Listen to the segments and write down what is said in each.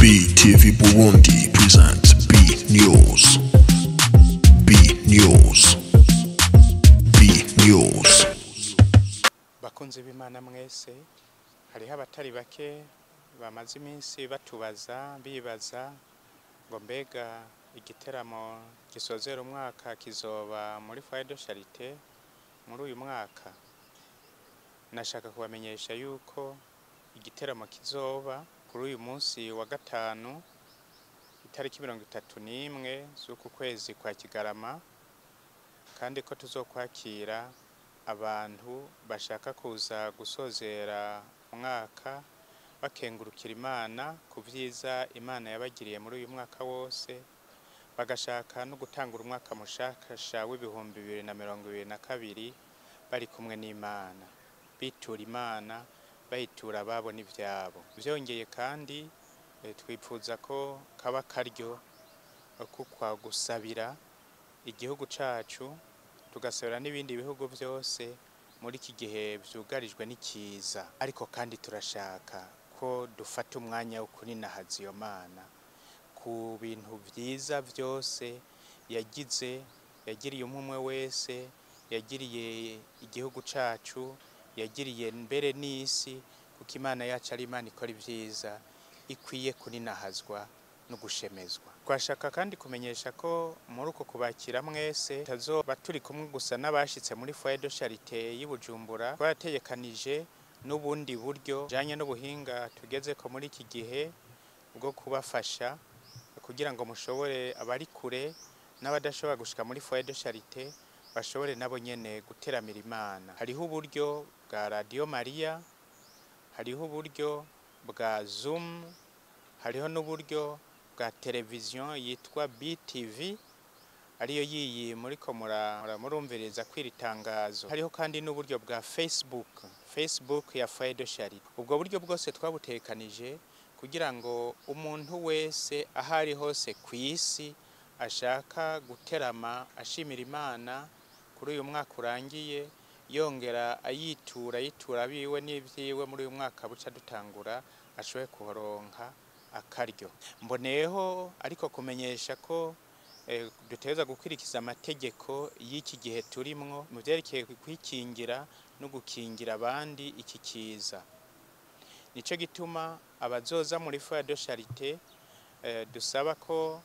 BTV Burundi presents B News. B News. B News. bakunzi b'imana mwese hariho abatari bake bamaze iminsi batubaza bibaza ngo mbega igiteramo gisozera umwaka kizoba muri foyer de charite muri uyu mwaka nashaka kubamenyesha yuko igiteramo kizoba kuri uyu munsi wa gatanu itariki mirongo itatu n'imwe z'uku kwezi kwa kigarama kandi ko tuzokwakira abantu bashaka kuza gusozera umwaka bakengurukira imana ku byiza imana yabagiriye muri uyu mwaka wose bagashaka no gutangura umwaka mushakasha w'ibihumbi bibiri na mirongo ibiri na kabiri bari kumwe n'imana. Bitura imana bayitura ababo n'ibyabo byongeye kandi eh, twipfuza ko kaba karyo ko kwa gusabira igihugu cacu tugasabira n'ibindi bihugu byose muri iki gihe byugarijwe n'ikiza. Ariko kandi turashaka ko dufata umwanya wo kuninahaza iyo mana. Ku bintu byiza byose yagize yagiriye umwe wese yagiriye igihugu cacu yagiriye mbere n'isi kuko imana yacu ari imana ikora ibyiza ikwiye kuninahazwa no gushemezwa. Twashaka kandi kumenyesha ko muri uko kubakira mwese tazoba turi kumwe gusa n'abashitse muri foyer de charite y'i Bujumbura twarategekanije n'ubundi buryo bijanye n'ubuhinga tugeze ko muri iki gihe bwo kubafasha kugira ngo mushobore abari kure n'abadashobora gushika muri foyer de charite bashobore nabo nyene guteramira imana. Hariho uburyo bwa radio maria hariho uburyo bwa zoom hariho n'uburyo bwa televiziyo yitwa BTV ariyo yiyi mura- mura- murumviriza kw'iri tangazo. Hariho kandi n'uburyo bwa Facebook Facebook ya de Charite ubwo buryo bwose twabutekanije kugira ngo umuntu wese aho ari hose ku isi ashaka guterama ashimira Imana kuri uyu mwaka urangiye yongera ayitura ayitura abiwe n'ivyiwe muri uyu mwaka buca dutangura ashoboye kuhoronka akaryo. Mboneyeho ariko kumenyesha ko eh, dutegerezwa gukurikiza amategeko y'iki gihe turimwo mu vyerekeye kwikingira no gukingira abandi iki kiza. Nico gituma abazoza muri foyer de charite eh, dusaba ko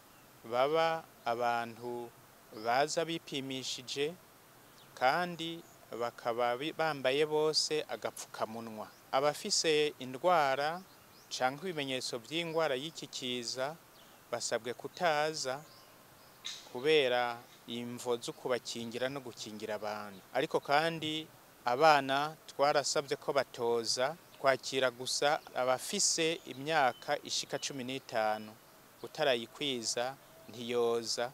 baba abantu baza bipimishije kandi bakaba bambaye bose agapfukamunwa. Abafise indwara canke ibimenyetso vy'indwara y'iki kiza basabwe kutaza kubera imvo zo kubakingira no gukingira abantu. Ariko kandi abana twarasabye ko batoza twakira gusa abafise imyaka ishika cumi n'itanu utarayikwiza ntiyoza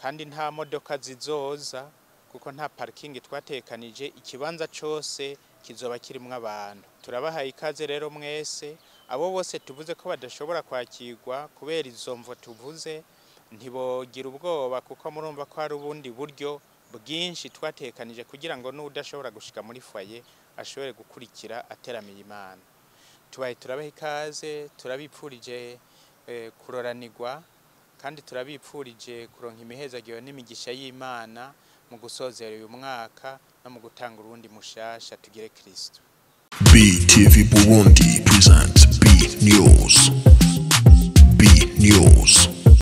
kandi nta modoka zizoza kuko nta parikingi twatekanije ikibanza cose kizoba kirimwo abantu. Turabahaye ikaze rero mwese abo bose tuvuze ko badashobora kwakirwa kubera izo mvo tuvuze ntibogira ubwoba kuko murumva ko hari ubundi buryo bwinshi twatekanije kugira ngo n'udashobora gushika muri foyer ashobore gukurikira ateramiye imana. Tubaye turabaha ikaze turabipfurije eh, kuroranirwa kandi turabipfurije kuronka imihezagiro n'imigisha y'imana mu gusozera uyu mwaka no mu gutanga urundi mushasha tugire kristo BTV Burundi presents B News. B News.